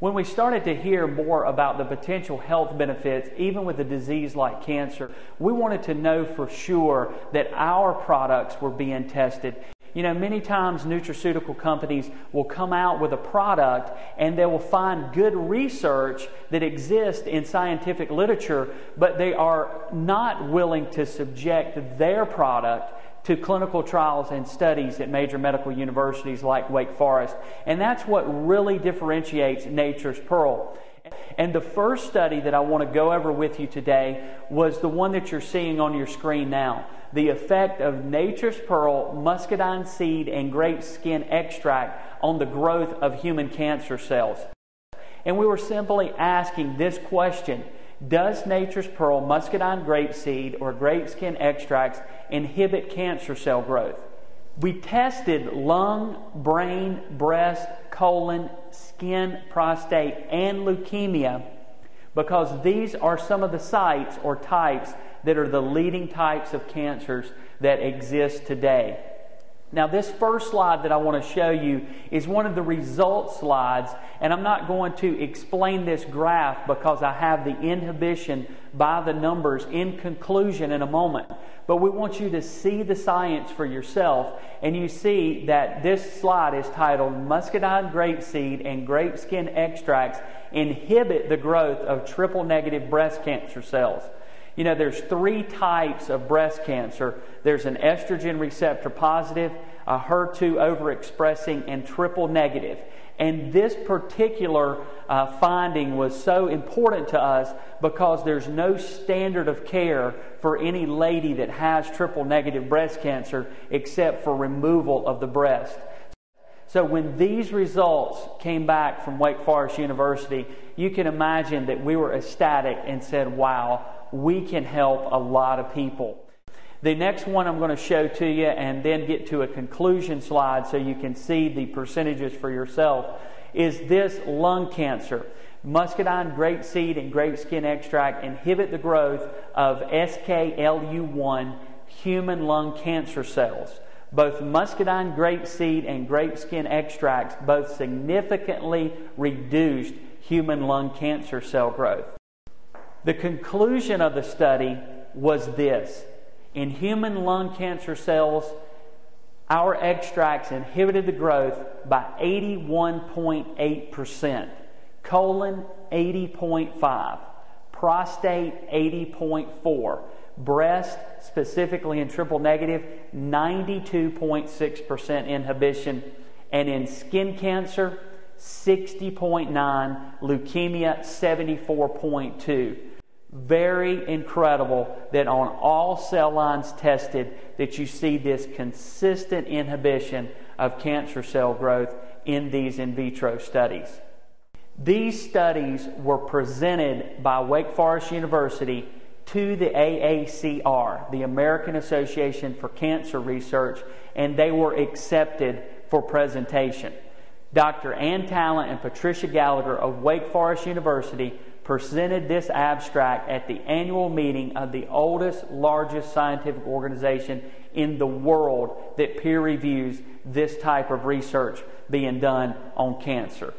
When we started to hear more about the potential health benefits, even with a disease like cancer, we wanted to know for sure that our products were being tested. You know, many times nutraceutical companies will come out with a product and they will find good research that exists in scientific literature, but they are not willing to subject their product to clinical trials and studies at major medical universities like Wake Forest. And that's what really differentiates Nature's Pearl. And the first study that I want to go over with you today was the one that you're seeing on your screen now the effect of Nature's Pearl, muscadine seed, and grape skin extract on the growth of human cancer cells. And we were simply asking this question does nature's pearl, muscadine grape seed or grape skin extracts inhibit cancer cell growth? We tested lung, brain, breast, colon, skin, prostate, and leukemia because these are some of the sites or types that are the leading types of cancers that exist today. Now, this first slide that I want to show you is one of the results slides, and I'm not going to explain this graph because I have the inhibition by the numbers in conclusion in a moment. But we want you to see the science for yourself, and you see that this slide is titled Muscadine Grapeseed and Grape Skin Extracts Inhibit the Growth of Triple Negative Breast Cancer Cells. You know, there's three types of breast cancer there's an estrogen receptor positive, a HER2 overexpressing, and triple negative. And this particular uh, finding was so important to us because there's no standard of care for any lady that has triple negative breast cancer except for removal of the breast. So when these results came back from Wake Forest University, you can imagine that we were ecstatic and said, wow, we can help a lot of people. The next one I'm going to show to you and then get to a conclusion slide so you can see the percentages for yourself is this lung cancer. Muscadine, grape seed, and grape skin extract inhibit the growth of SKLU1 human lung cancer cells. Both muscadine, grape seed, and grape skin extracts both significantly reduced human lung cancer cell growth. The conclusion of the study was this. In human lung cancer cells, our extracts inhibited the growth by 81.8%, colon 80.5, prostate 80.4, breast, specifically in triple negative, 92.6% inhibition, and in skin cancer, 60.9, leukemia 74.2 very incredible that on all cell lines tested that you see this consistent inhibition of cancer cell growth in these in vitro studies. These studies were presented by Wake Forest University to the AACR, the American Association for Cancer Research, and they were accepted for presentation. Dr. Ann Tallant and Patricia Gallagher of Wake Forest University presented this abstract at the annual meeting of the oldest, largest scientific organization in the world that peer reviews this type of research being done on cancer.